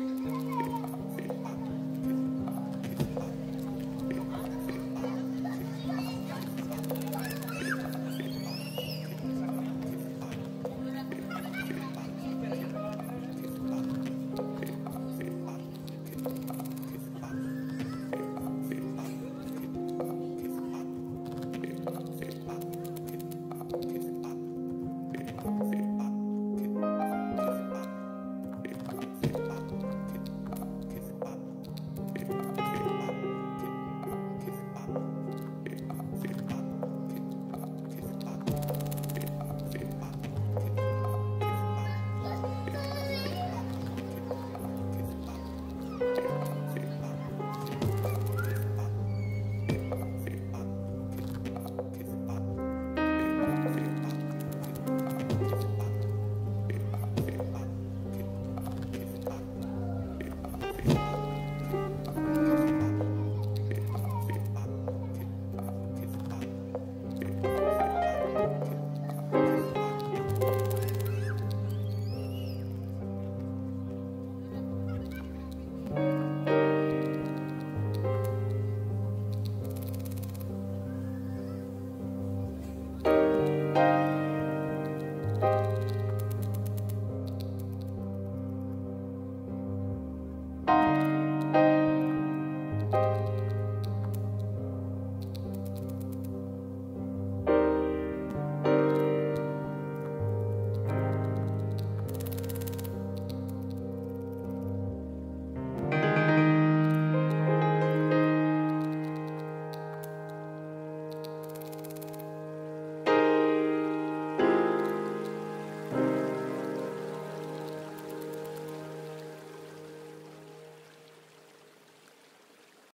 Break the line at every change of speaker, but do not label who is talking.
음. thank you